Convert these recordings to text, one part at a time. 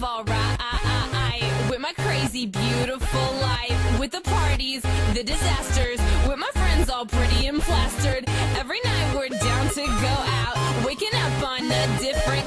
live alright with my crazy beautiful life, with the parties, the disasters, with my friends all pretty and plastered. Every night we're down to go out, waking up on a different.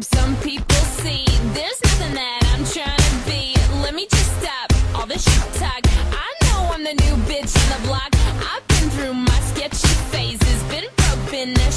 Just hope some people see there's nothing that I'm trying to be. Let me just stop all the shit talk. I know I'm the new bitch on the block. I've been through my sketchy phases, been broke, been a